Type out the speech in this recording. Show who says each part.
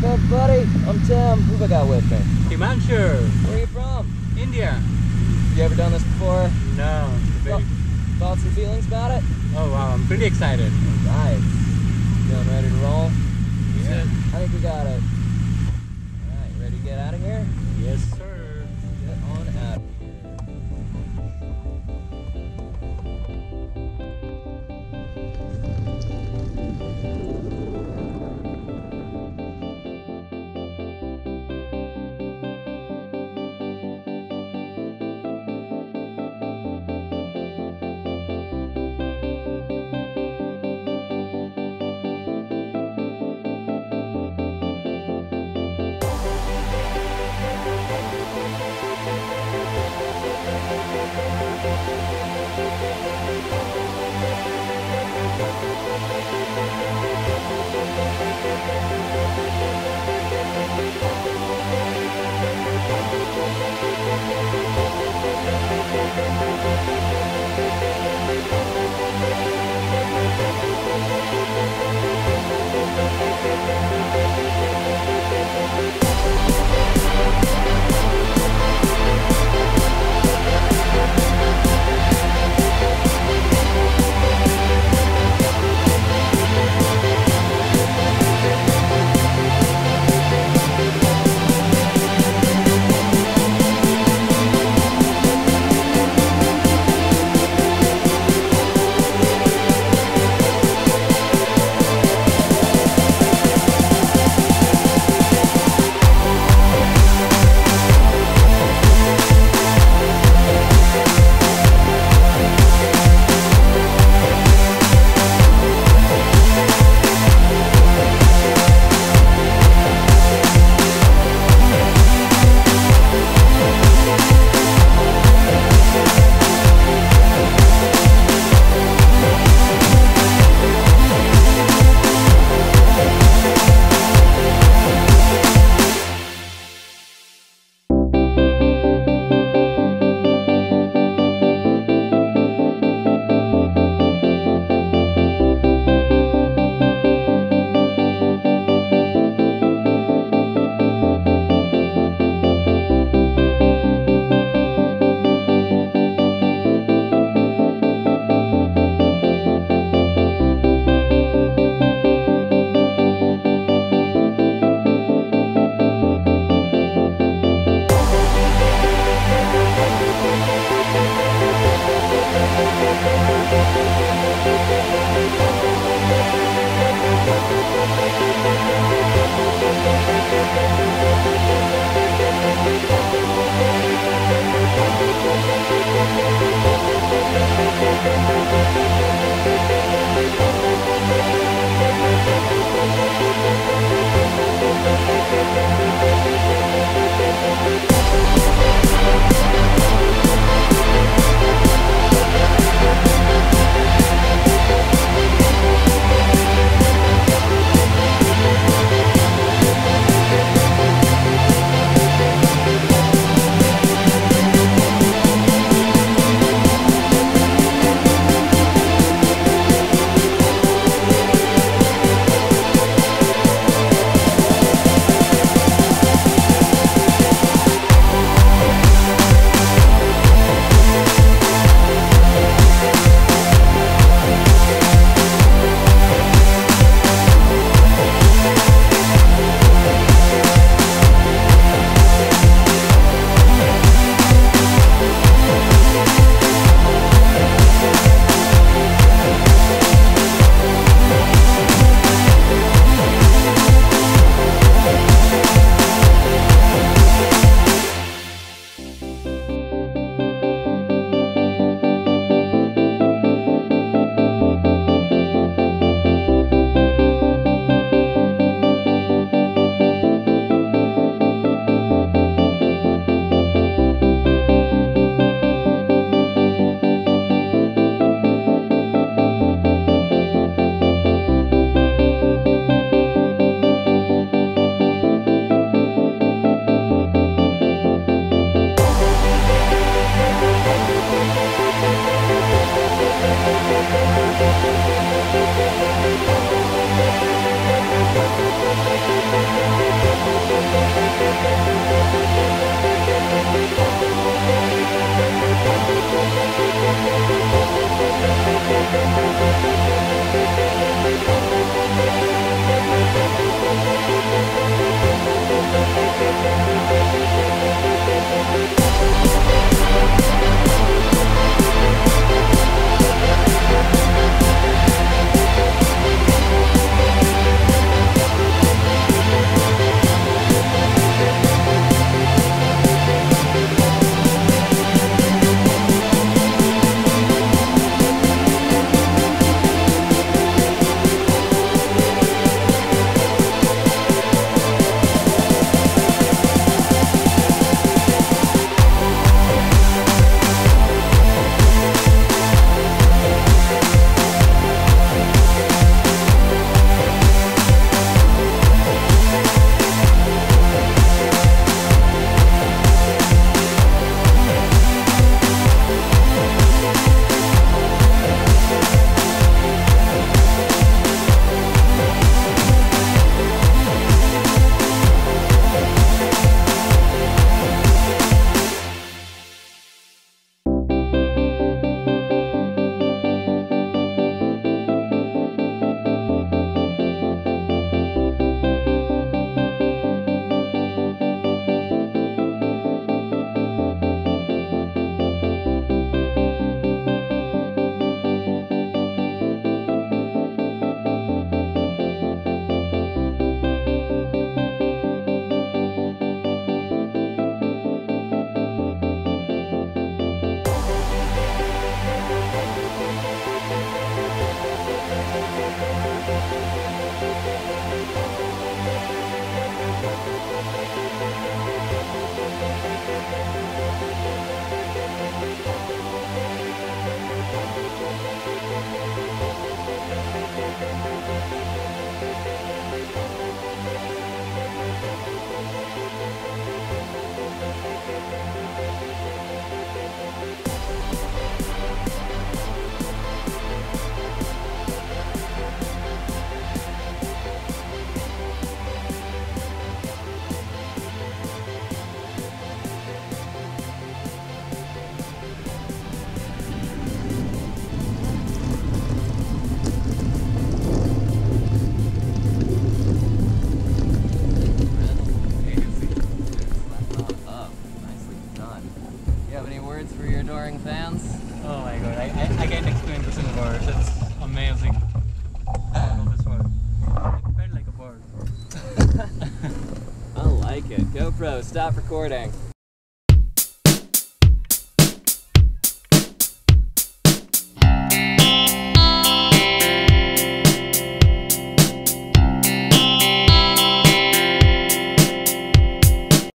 Speaker 1: buddy. I'm Tim. Who have I got with me?
Speaker 2: Himanshu,
Speaker 1: Where are you from?
Speaker 2: India.
Speaker 1: You ever done this before?
Speaker 2: No.
Speaker 1: Thought- Thoughts and feelings about it?
Speaker 2: Oh wow, I'm pretty excited.
Speaker 1: Right. Feeling ready to roll?
Speaker 2: Yeah.
Speaker 1: I think we got it.
Speaker 2: どう
Speaker 1: ぞ。Like it. GoPro, stop recording.